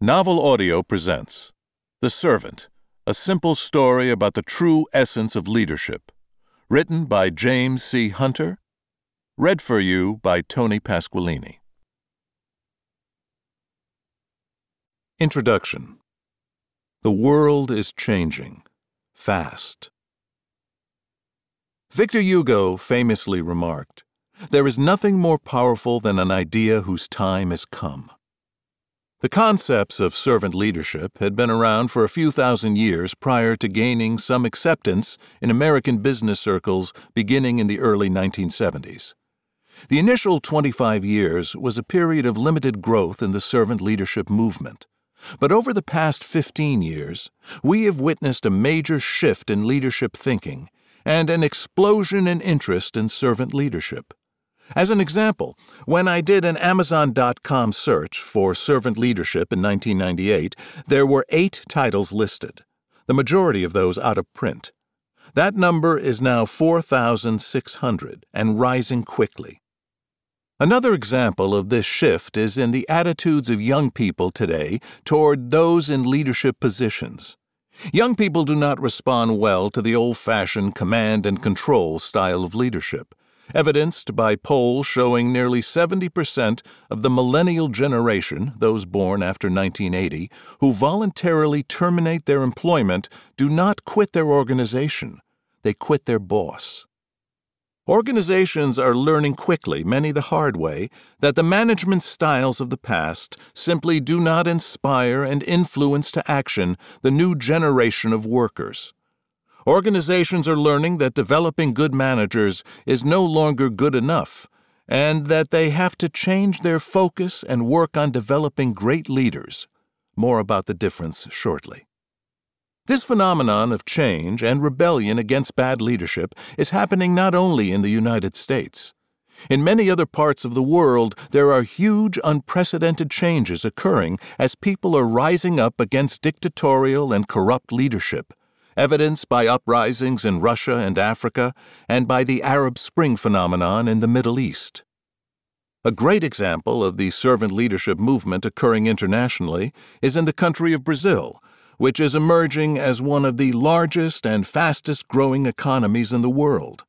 Novel Audio presents The Servant, a simple story about the true essence of leadership. Written by James C. Hunter. Read for you by Tony Pasqualini. Introduction The world is changing. Fast. Victor Hugo famously remarked, There is nothing more powerful than an idea whose time has come. The concepts of servant leadership had been around for a few thousand years prior to gaining some acceptance in American business circles beginning in the early 1970s. The initial 25 years was a period of limited growth in the servant leadership movement. But over the past 15 years, we have witnessed a major shift in leadership thinking and an explosion in interest in servant leadership. As an example, when I did an Amazon.com search for servant leadership in 1998, there were eight titles listed, the majority of those out of print. That number is now 4,600 and rising quickly. Another example of this shift is in the attitudes of young people today toward those in leadership positions. Young people do not respond well to the old fashioned command and control style of leadership evidenced by polls showing nearly 70% of the millennial generation, those born after 1980, who voluntarily terminate their employment do not quit their organization, they quit their boss. Organizations are learning quickly, many the hard way, that the management styles of the past simply do not inspire and influence to action the new generation of workers. Organizations are learning that developing good managers is no longer good enough, and that they have to change their focus and work on developing great leaders. More about the difference shortly. This phenomenon of change and rebellion against bad leadership is happening not only in the United States. In many other parts of the world, there are huge, unprecedented changes occurring as people are rising up against dictatorial and corrupt leadership evidenced by uprisings in Russia and Africa and by the Arab Spring phenomenon in the Middle East. A great example of the servant leadership movement occurring internationally is in the country of Brazil, which is emerging as one of the largest and fastest growing economies in the world.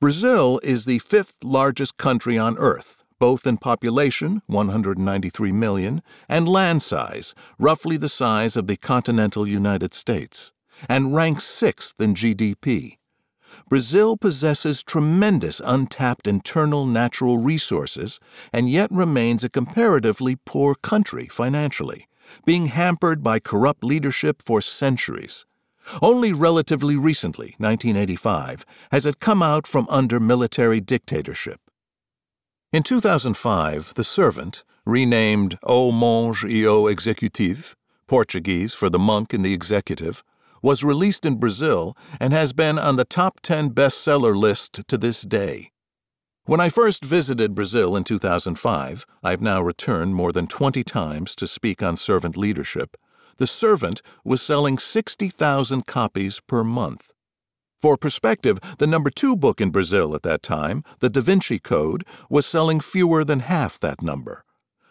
Brazil is the fifth largest country on earth, both in population, 193 million, and land size, roughly the size of the continental United States and ranks sixth in GDP. Brazil possesses tremendous untapped internal natural resources and yet remains a comparatively poor country financially, being hampered by corrupt leadership for centuries. Only relatively recently, 1985, has it come out from under military dictatorship. In 2005, The Servant, renamed O Monge e o Executivo, Portuguese for the monk in the executive, was released in Brazil and has been on the top 10 bestseller list to this day. When I first visited Brazil in 2005, I've now returned more than 20 times to speak on servant leadership. The Servant was selling 60,000 copies per month. For perspective, the number two book in Brazil at that time, The Da Vinci Code, was selling fewer than half that number.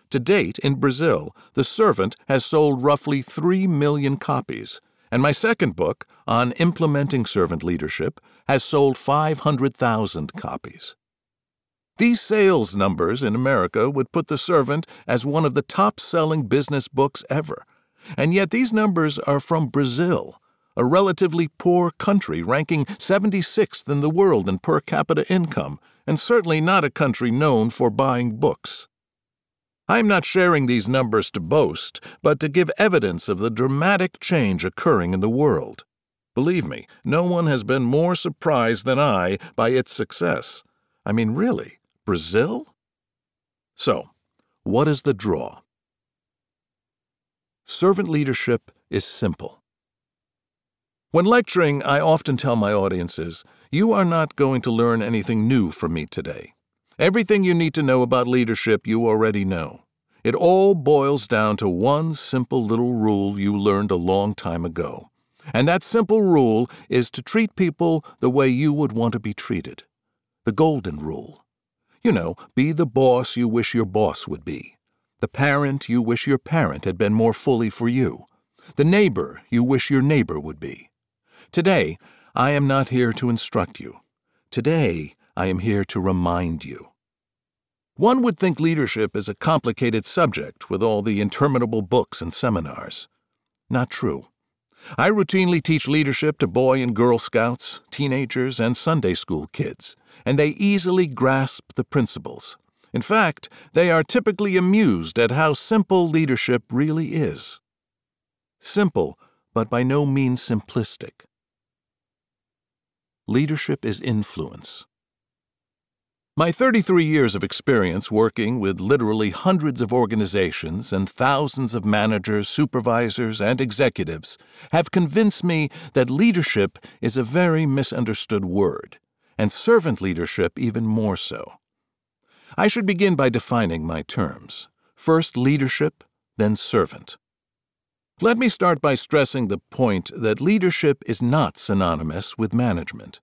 To date, in Brazil, The Servant has sold roughly 3 million copies and my second book, on implementing servant leadership, has sold 500,000 copies. These sales numbers in America would put The Servant as one of the top selling business books ever. And yet these numbers are from Brazil, a relatively poor country ranking 76th in the world in per capita income, and certainly not a country known for buying books. I'm not sharing these numbers to boast, but to give evidence of the dramatic change occurring in the world. Believe me, no one has been more surprised than I by its success. I mean, really, Brazil? So, what is the draw? Servant leadership is simple. When lecturing, I often tell my audiences, you are not going to learn anything new from me today. Everything you need to know about leadership you already know. It all boils down to one simple little rule you learned a long time ago. And that simple rule is to treat people the way you would want to be treated. The golden rule. You know, be the boss you wish your boss would be. the parent you wish your parent had been more fully for you, the neighbor you wish your neighbor would be. Today, I am not here to instruct you. Today, I am here to remind you. One would think leadership is a complicated subject with all the interminable books and seminars. Not true. I routinely teach leadership to boy and girl scouts, teenagers, and Sunday school kids, and they easily grasp the principles. In fact, they are typically amused at how simple leadership really is. Simple, but by no means simplistic. Leadership is influence. My 33 years of experience working with literally hundreds of organizations and thousands of managers, supervisors, and executives have convinced me that leadership is a very misunderstood word, and servant leadership even more so. I should begin by defining my terms. First leadership, then servant. Let me start by stressing the point that leadership is not synonymous with management.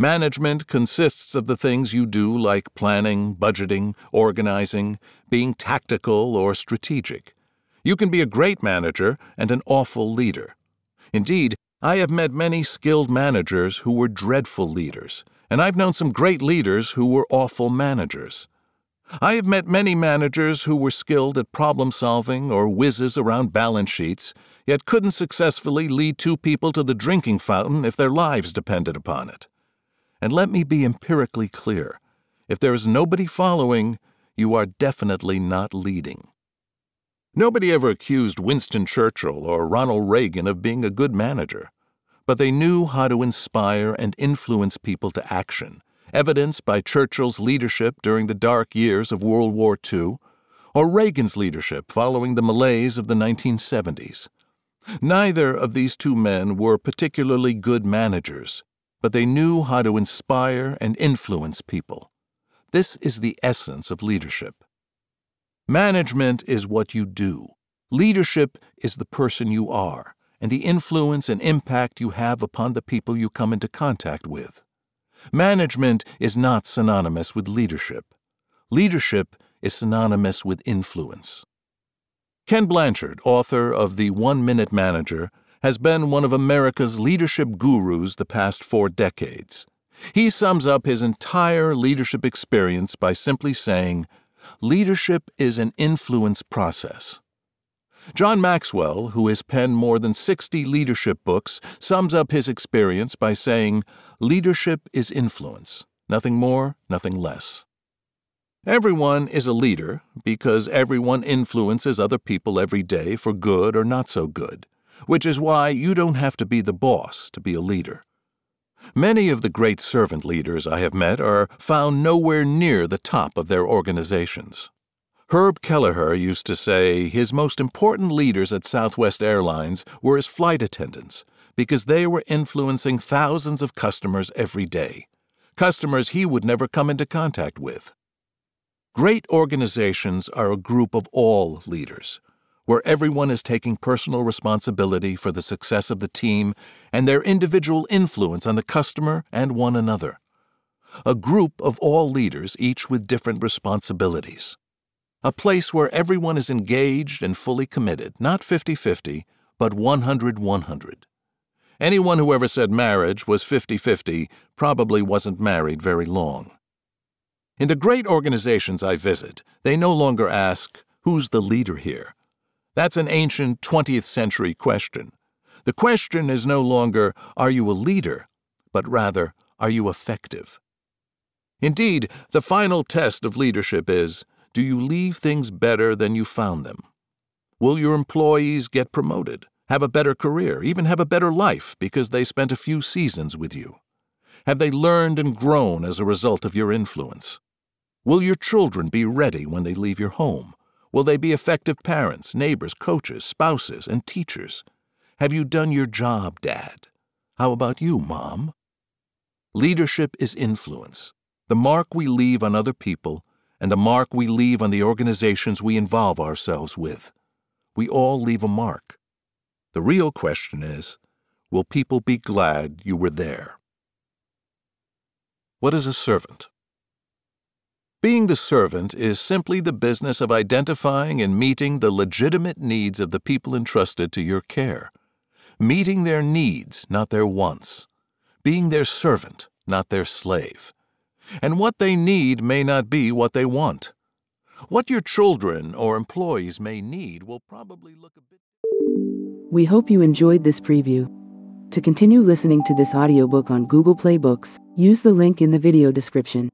Management consists of the things you do like planning, budgeting, organizing, being tactical or strategic. You can be a great manager and an awful leader. Indeed, I have met many skilled managers who were dreadful leaders, and I've known some great leaders who were awful managers. I have met many managers who were skilled at problem solving or whizzes around balance sheets, yet couldn't successfully lead two people to the drinking fountain if their lives depended upon it. And let me be empirically clear if there is nobody following, you are definitely not leading. Nobody ever accused Winston Churchill or Ronald Reagan of being a good manager, but they knew how to inspire and influence people to action, evidenced by Churchill's leadership during the dark years of World War II, or Reagan's leadership following the malaise of the 1970s. Neither of these two men were particularly good managers, but they knew how to inspire and influence people. This is the essence of leadership. Management is what you do. Leadership is the person you are and the influence and impact you have upon the people you come into contact with. Management is not synonymous with leadership. Leadership is synonymous with influence. Ken Blanchard, author of The One Minute Manager, has been one of America's leadership gurus the past four decades. He sums up his entire leadership experience by simply saying, Leadership is an influence process. John Maxwell, who has penned more than 60 leadership books, sums up his experience by saying, Leadership is influence, nothing more, nothing less. Everyone is a leader because everyone influences other people every day for good or not so good which is why you don't have to be the boss to be a leader. Many of the great servant leaders I have met are found nowhere near the top of their organizations. Herb Kelleher used to say his most important leaders at Southwest Airlines were his flight attendants because they were influencing thousands of customers every day, customers he would never come into contact with. Great organizations are a group of all leaders where everyone is taking personal responsibility for the success of the team and their individual influence on the customer and one another. A group of all leaders, each with different responsibilities. A place where everyone is engaged and fully committed, not 50 50, but 100 100. Anyone who ever said marriage was 50 50 probably wasn't married very long. In the great organizations I visit, they no longer ask, Who's the leader here? That's an ancient 20th century question. The question is no longer, are you a leader, but rather, are you effective? Indeed, the final test of leadership is, do you leave things better than you found them? Will your employees get promoted, have a better career, even have a better life because they spent a few seasons with you? Have they learned and grown as a result of your influence? Will your children be ready when they leave your home? Will they be effective parents, neighbors, coaches, spouses, and teachers? Have you done your job, Dad? How about you, Mom? Leadership is influence, the mark we leave on other people, and the mark we leave on the organizations we involve ourselves with. We all leave a mark. The real question is will people be glad you were there? What is a servant? Being the servant is simply the business of identifying and meeting the legitimate needs of the people entrusted to your care. Meeting their needs, not their wants. Being their servant, not their slave. And what they need may not be what they want. What your children or employees may need will probably look a bit. We hope you enjoyed this preview. To continue listening to this audiobook on Google Play Books, use the link in the video description.